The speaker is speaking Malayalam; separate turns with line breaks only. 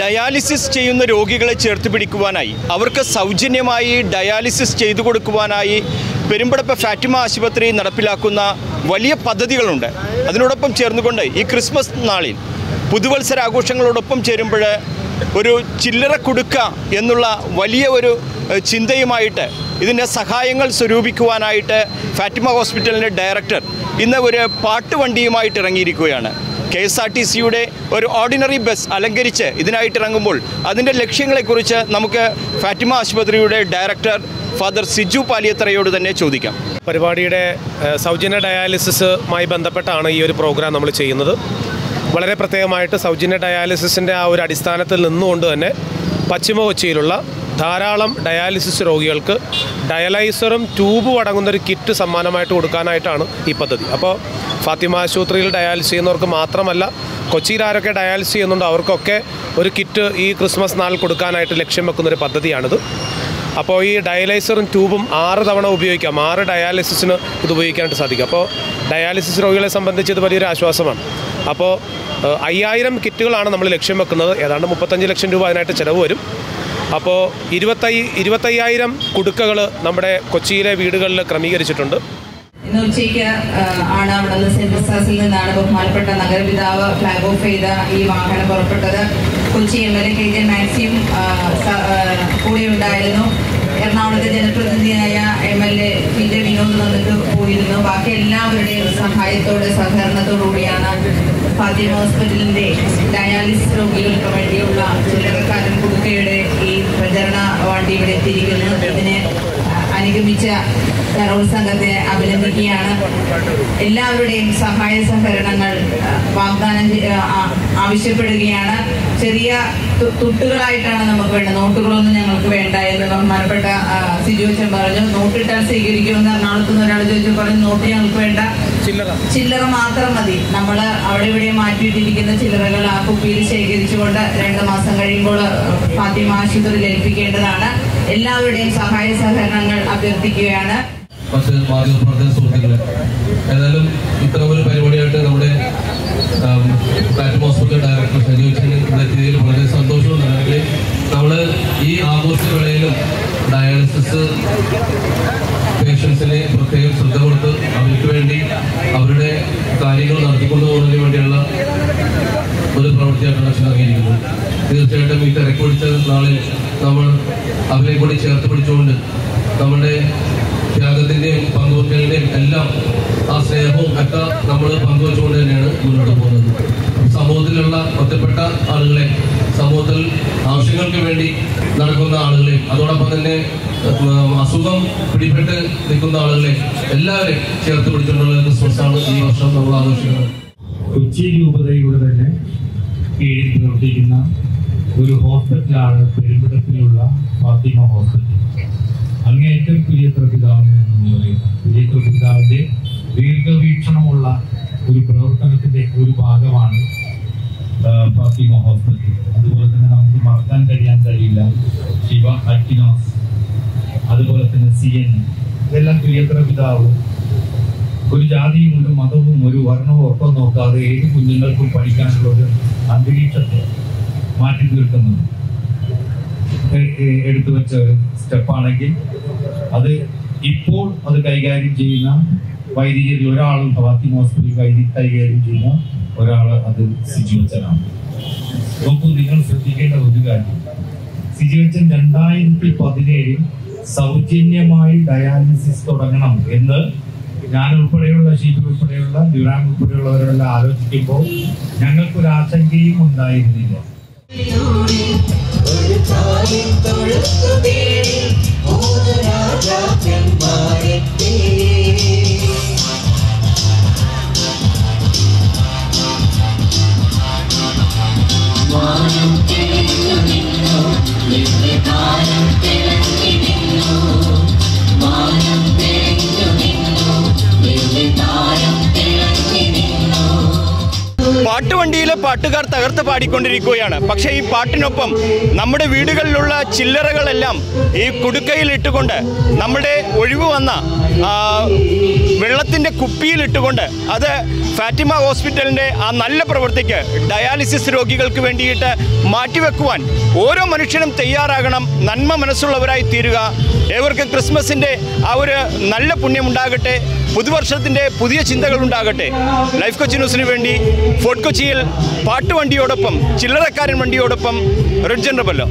ഡയാലിസിസ് ചെയ്യുന്ന രോഗികളെ ചേർത്ത് പിടിക്കുവാനായി. അവർക്ക് സൗജന്യമായി ഡയാലിസിസ് ചെയ്തു കൊടുക്കുവാനായി പെരുമ്പടപ്പ് ഫാറ്റിമ ആശുപത്രി നടപ്പിലാക്കുന്ന വലിയ പദ്ധതികളുണ്ട്. അതിനോടൊപ്പം ചേർന്നുകൊണ്ട് ഈ ക്രിസ്മസ് നാളിൽ പുതുവത്സര ആഘോഷങ്ങളോടൊപ്പം ചേരുമ്പോൾ ഒരു ചില്ലറ കൊടുക്ക എന്നുള്ള വലിയ ഒരു ചിന്തയുമായിട്ട് ഇതിന്റെ സഹായങ്ങൾ സ്വരൂപിക്കുവാനായിട്ട് ഫാറ്റിമ ഹോസ്പിറ്റലിന്റെ ഡയറക്ടർ ഇന്ന് ഒരു പാട്ടുവണ്ടിയുമായിട്ട് ഇറങ്ങിയിരിക്കുകയാണ്. കെ എസ് ആർ ടി സിയുടെ ഒരു ഓർഡിനറി ബസ് അലങ്കരിച്ച് ഇതിനായിട്ട് ഇറങ്ങുമ്പോൾ അതിന്റെ ലക്ഷ്യങ്ങളെക്കുറിച്ച് നമുക്ക് ഫാറ്റിമ ആശുപത്രിയുടെ ഡയറക്ടർ ഫാദർ സിജു പാലിയത്രയോട് തന്നെ ചോദിക്കാം.
പരിപാടിയുടെ സൗജന്യ ഡയാലിസിസുമായി ബന്ധപ്പെട്ടാണ് ഈ ഒരു പ്രോഗ്രാം നമ്മൾ ചെയ്യുന്നത്. വളരെ പ്രത്യേകമായിട്ട് സൗജന്യ ഡയാലിസിസിന്റെ ആ ഒരു അടിസ്ഥാനത്തിൽ നിന്നുകൊണ്ട് തന്നെ പശ്ചിമ കൊച്ചിയിലുള്ള ധാരാളം ഡയാലിസിസ് രോഗികൾക്ക് ഡയലൈസറും ട്യൂബും അടങ്ങുന്ന ഒരു കിറ്റ് സമ്മാനമായിട്ട് കൊടുക്കാനായിട്ടാണ് ഈ പദ്ധതി. അപ്പോൾ ഫാത്തിമ ആശുപത്രിയിൽ ഡയാലിസ് ചെയ്യുന്നവർക്ക് മാത്രമല്ല കൊച്ചിയിൽ ആരൊക്കെ ഡയാലിസ് ചെയ്യുന്നുണ്ടോ അവർക്കൊക്കെ ഒരു കിറ്റ് ഈ ക്രിസ്മസ് നാൾ കൊടുക്കാനായിട്ട് ലക്ഷ്യം വെക്കുന്ന ഒരു പദ്ധതിയാണിത്. അപ്പോൾ ഈ ഡയാലൈസറും ട്യൂബും ആറ് തവണ ഉപയോഗിക്കാം. ആറ് ഡയാലിസിസിന് ഇത് ഉപയോഗിക്കാനായിട്ട് സാധിക്കും. അപ്പോൾ ഡയാലിസിസ് രോഗികളെ സംബന്ധിച്ച് ഇത് വലിയൊരു ആശ്വാസമാണ്. അപ്പോൾ അയ്യായിരം കിറ്റുകളാണ് നമ്മൾ ലക്ഷ്യം വെക്കുന്നത്. ഏതാണ്ട് മുപ്പത്തഞ്ച് ലക്ഷം രൂപ അതിനായിട്ട് ചിലവ് വരും. അപ്പോൾ ഇരുപത്തൈ ഇരുപത്തയ്യായിരം കുടുക്കകൾ നമ്മുടെ കൊച്ചിയിലെ വീടുകളിൽ ക്രമീകരിച്ചിട്ടുണ്ട്.
ഇന്ന് ഉച്ചയ്ക്ക് ആണ് അവിടെ നിന്ന് സെന്റ് ക്രിസ്താസിൽ നിന്നാണ് ബഹുമാനപ്പെട്ട നഗരപിതാവ് ഫ്ലാഗ് ഓഫ് ചെയ്ത ഈ വാഹനം പുറപ്പെട്ടത്. Kochi M L A K J Maxim കൂടെ ഉണ്ടായിരുന്നു. എറണാകുളത്തെ ജനപ്രതിനിധിയായ M L A P J Vinod വന്നിട്ട് പോയിരുന്നു. ബാക്കി എല്ലാവരുടെയും സഹായത്തോടെ സഹകരണത്തോടുകൂടിയാണ് ഫാത്തിമ ഹോസ്പിറ്റലിന്റെ ഡയാലിസിസ് രോഗികൾക്ക് വേണ്ടിയുള്ള ചില്ലറക്കാരൻ കുടുക്കയുടെ ഈ പ്രചരണ വണ്ടി ഇവിടെ എത്തിയിരിക്കുന്നു. ഇതിനെ അനുഗമിച്ച കരോൾ സംഘത്തെ അഭിനന്ദിക്കുകയാണ്. എല്ലാവരുടെയും സഹായ സഹകരണങ്ങൾ വാഗ്ദാനം ആവശ്യപ്പെടുകയാണ്. ചെറിയ തുട്ടുകളായിട്ടാണ് നമുക്ക് വേണ്ടത്. നോട്ടുകളൊന്നും ഞങ്ങൾക്ക് വേണ്ട എന്ന് ബഹുമാനപ്പെട്ട സിജു പറഞ്ഞു. നോട്ടിട്ടാൽ സ്വീകരിക്കുമെന്ന് എറണാകുളത്ത് നിന്ന് ഒരാൾ ചോദിച്ചു പറഞ്ഞു നോട്ട് ഞങ്ങൾക്ക് വേണ്ട.
ചില്ലറ.
ചില്ലറ മാത്രം മതി. നമ്മൾ അവിടെ ഇവിടെ മാറ്റിയിട്ടിരിക്കുന്ന ചില്ലറകൾ ആ കുപ്പിയിൽ ശേഖരിച്ചുകൊണ്ട് രണ്ട് മാസം കഴിയുമ്പോൾ ഫാത്തിമ ആശുപത്രിയിൽ ഏൽപ്പിക്കേണ്ടതാണ്. എല്ലാവരുടെയും സഹായ സഹകരണങ്ങൾ അഭ്യർത്ഥിക്കുകയാണ്.
മറ്റ് മാധ്യമപ്രവർത്തക സുഹൃത്തുക്കളെ ഏതായാലും ഇത്തരം ഒരു പരിപാടിയായിട്ട് നമ്മുടെ ആം, ഹോസ്പിറ്റൽ ഡയറക്ടർ ഇവിടെ എത്തിയതിൽ വളരെ സന്തോഷവും അല്ലെങ്കിൽ നമ്മൾ ഈ ആഘോഷവേളയിലും ഡയാലിസിസ് പേഷ്യൻസിനെ പ്രത്യേകം ശ്രദ്ധ കൊടുത്ത് അവർക്ക് വേണ്ടി അവരുടെ കാര്യങ്ങൾ നടത്തിക്കൊണ്ടു പോകുന്നതിന് വേണ്ടിയുള്ള ഒരു പ്രവൃത്തിയായിട്ടാണ് അച്ഛൻ ഇറങ്ങിയിരിക്കുന്നത് തീർച്ചയായിട്ടും ഈ തിരക്ക് പിടിച്ച നാളിൽ നമ്മൾ അവരെ കൂടി ചേർത്ത് പിടിച്ചുകൊണ്ട് നമ്മുടെ ത്യാഗത്തിന്റെയും പങ്കുവയ്ക്കലിന്റെയും എല്ലാം ആ സ്നേഹവും ഒക്കെ നമ്മൾ പങ്കുവച്ചുകൊണ്ട് തന്നെയാണ് മുന്നോട്ട് പോകുന്നത്. സമൂഹത്തിലുള്ള ഒറ്റപ്പെട്ട ആളുകളെ സമൂഹത്തിൽ ആവശ്യങ്ങൾക്ക് വേണ്ടി നടക്കുന്ന ആളുകളെ അതോടൊപ്പം തന്നെ അസുഖം പിടിപെട്ട് നിൽക്കുന്ന ആളുകളെ എല്ലാവരെയും ചേർത്ത് പിടിച്ചിട്ടുള്ള ഈ വർഷം നമ്മൾ ആഘോഷിക്കുന്നത്.
കൊച്ചി രൂപതയുടെ തന്നെ കീഴിൽ പ്രവർത്തിക്കുന്ന ഒരു ഹോസ്പിറ്റലാണ് പെരുമ്പടത്തിലുള്ള ഫാത്തിമ ഹോസ്പിറ്റൽ. അങ്ങേറ്റം കുര്യത്ര പിതാവിന് എന്ന് പറയുന്നത്. കുര്യത്ര പിതാവിന്റെ ദീർഘവീക്ഷണമുള്ള ഒരു പ്രവർത്തനത്തിന്റെ ഒരു ഭാഗമാണ് ഫാത്തിമ ഹോസ്പിറ്റൽ. അതുപോലെ തന്നെ നമുക്ക് മറക്കാൻ കഴിയാൻ കഴിയില്ല. ശിവ അക്കിനോസ് അതുപോലെ തന്നെ സി എൻ. ഇതെല്ലാം കുര്യത്ര പിതാവും ഒരു ജാതിയും ഒരു മതവും ഒരു വർണവും ഒപ്പം നോക്കാതെ ഏത് കുഞ്ഞുങ്ങൾക്കും പഠിക്കാനുള്ള ഒരു അന്തരീക്ഷത്തെ മാറ്റി തീർക്കുന്നത് എടുത്തു വെച്ച ഒരു സ്റ്റെപ്പാണെങ്കിൽ അത് ഇപ്പോൾ അത് കൈകാര്യം ചെയ്യുന്ന വൈദികരിൽ ഒരാളും ഫാത്തിമ ഹോസ്പിറ്റൽ കൈകാര്യം ചെയ്യുന്ന ഒരാൾ അത് സിജുവച്ചനാണ് നോക്കൂ നിങ്ങൾ ശ്രദ്ധിക്കേണ്ട ഒരു കാര്യം. സിജുവച്ചൻ രണ്ടായിരത്തി പതിനേഴിൽ സൗജന്യമായി ഡയാലിസിസ് തുടങ്ങണം എന്ന് ഞാൻ ഉൾപ്പെടെയുള്ള ഷീറ്റ് ഉൾപ്പെടെയുള്ള ദുരാങ് ഉൾപ്പെടെയുള്ളവരെല്ലാം ആലോചിക്കുമ്പോൾ ഞങ്ങൾക്കൊരു ആശങ്കയും ഉണ്ടായിരുന്നില്ല.
പാട്ടുവണ്ടിയിലെ പാട്ടുകാർ തകർത്ത് പാടിക്കൊണ്ടിരിക്കുകയാണ്. പക്ഷേ ഈ പാട്ടിനൊപ്പം നമ്മുടെ വീടുകളിലുള്ള ചില്ലറകളെല്ലാം ഈ കുടുക്കയിൽ ഇട്ടുകൊണ്ട് നമ്മുടെ ഒഴിവ് വന്ന വെള്ളത്തിന്റെ കുപ്പിയിലിട്ടുകൊണ്ട് അത് ഫാറ്റിമ ഹോസ്പിറ്റലിന്റെ ആ നല്ല പ്രവൃത്തിക്ക് ഡയാലിസിസ് രോഗികൾക്ക് വേണ്ടിയിട്ട് മാറ്റിവെക്കുവാൻ ഓരോ മനുഷ്യനും തയ്യാറാകണം നന്മ മനസ്സുള്ളവരായി തീരുക. ഏവർക്കും ക്രിസ്മസിന്റെ ആ ഒരു നല്ല പുണ്യമുണ്ടാകട്ടെ. പുതുവർഷത്തിന്റെ പുതിയ ചിന്തകൾ ഉണ്ടാകട്ടെ ലൈഫ് കൊച്ചി ന്യൂസിന് വേണ്ടി ഫോർട്ട് കൊച്ചിയിൽ പാട്ടുവണ്ടിയോടൊപ്പം ചില്ലറക്കാരൻ വണ്ടിയോടൊപ്പം റെഡ് റബല്ലോ